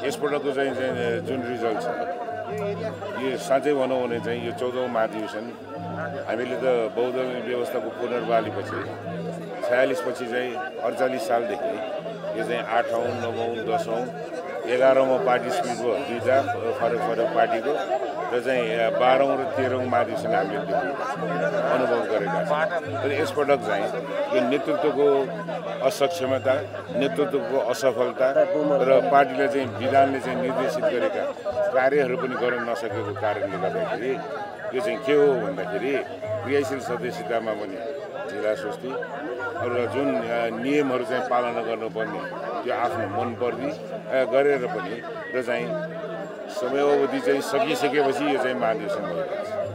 यसपल्टको चाहिँ चाहिँ जुन रिजल्ट छ यो साँच्चै भनौँ भने चाहिँ यो चौधौँ महाधिवेशन हामीले त बहुदलीय व्यवस्थाको पुनर्बहालीपछि छयालिसपछि चाहिँ अडचालिस सालदेखि यो चाहिँ आठौँ नवौँ दसौँ एघारौँमा पार्टी भयो दुईवटा फरक फरक पार्टीको र चाहिँ बाह्रौँ र तेह्रौँ महाधिवेशन हामीले अनुभव गरेका छौँ तर यसपटक चाहिँ यो नेतृत्वको असक्षमता नेतृत्वको असफलता र पार्टीलाई चाहिँ विधानले चाहिँ निर्देशित गरेका कार्यहरू पनि गर्न नसकेको कारणले गर्दाखेरि यो चाहिँ के हो भन्दाखेरि क्रियाशील सदस्यतामा पनि ढिला सुस्ती अरू जुन नियमहरू चाहिँ पालना गर्नुपर्ने त्यो आफ्नो मनपर्दी गरेर पनि र चाहिँ समयावधि चाहिँ सकिसकेपछि यो चाहिँ महाधिवेशन भइरहेको छ